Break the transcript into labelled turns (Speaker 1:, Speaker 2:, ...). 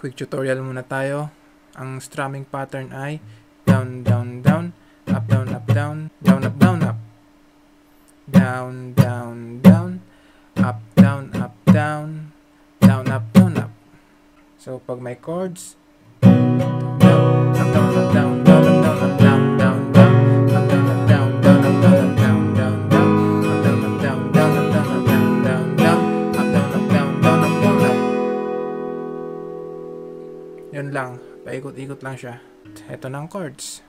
Speaker 1: quick tutorial muna tayo. Ang strumming pattern ay down, down, down, up, down, up, down, down, up, down, up. Down, down, down, up, down, up, down, down, up, down, up. So, pag may chords, Yun lang. Paikot-ikot lang siya. Ito na ang chords.